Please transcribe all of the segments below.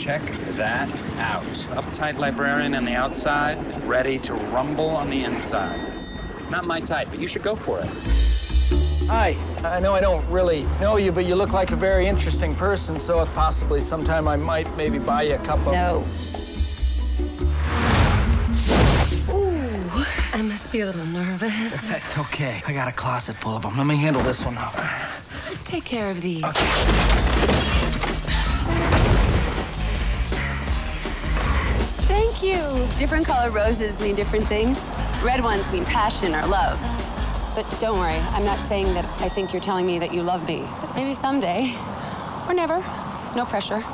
Check that out. Uptight librarian on the outside, ready to rumble on the inside. Not my type, but you should go for it. Hi. I know I don't really know you, but you look like a very interesting person, so if possibly sometime I might maybe buy you a cup of... No. Ooh, I must be a little nervous. That's okay. I got a closet full of them. Let me handle this one now. Let's take care of these. Thank you. Different color roses mean different things. Red ones mean passion or love. But don't worry, I'm not saying that I think you're telling me that you love me. But maybe someday. Or never. No pressure.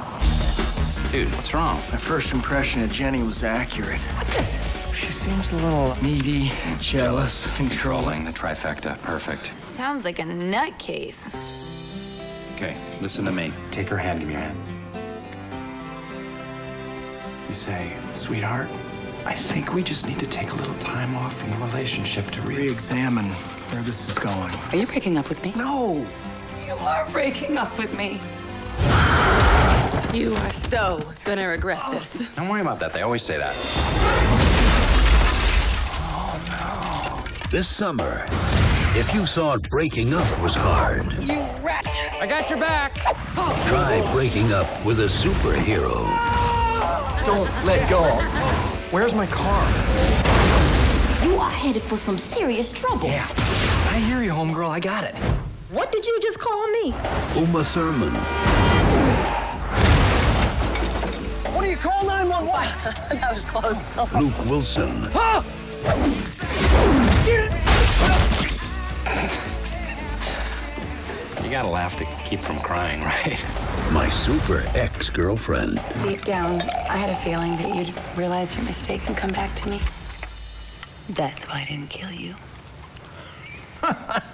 Dude, what's wrong? My first impression of Jenny was accurate. What is? She seems a little needy, jealous, controlling. The trifecta. Perfect. Sounds like a nutcase. Okay, listen to me. Take her hand in your hand. You say, sweetheart, I think we just need to take a little time off from the relationship to re Re-examine where this is going. Are you breaking up with me? No! You are breaking up with me. You are so gonna regret this. Don't worry about that. They always say that. Oh, no. This summer, if you thought breaking up was hard, You rat! I got your back! try breaking up with a superhero. Don't let go. Where's my car? You are headed for some serious trouble. Yeah. I hear you, homegirl. I got it. What did you just call me? Uma Thurman, What do you call 911? that was close. Luke Wilson, You gotta laugh to keep from crying, right? My super ex-girlfriend. Deep down, I had a feeling that you'd realize your mistake and come back to me. That's why I didn't kill you.